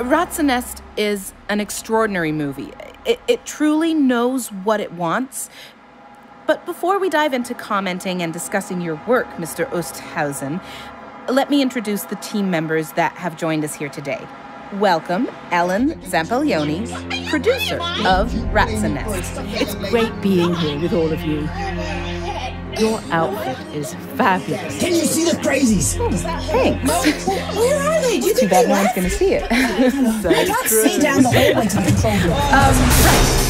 Rat's Nest is an extraordinary movie. It, it truly knows what it wants. But before we dive into commenting and discussing your work, Mr. Oosthuizen, let me introduce the team members that have joined us here today. Welcome, Ellen Zampaglione, producer of Rat's and Nest. It's great being here with all of you. Your outfit is fabulous. Can you see the crazies? Oh, thanks. Where are they? Do you Too think bad they no one's going to see it. I can't see down the hallway to the control room. Um, right.